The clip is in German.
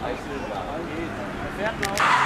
noch. Er fährt noch.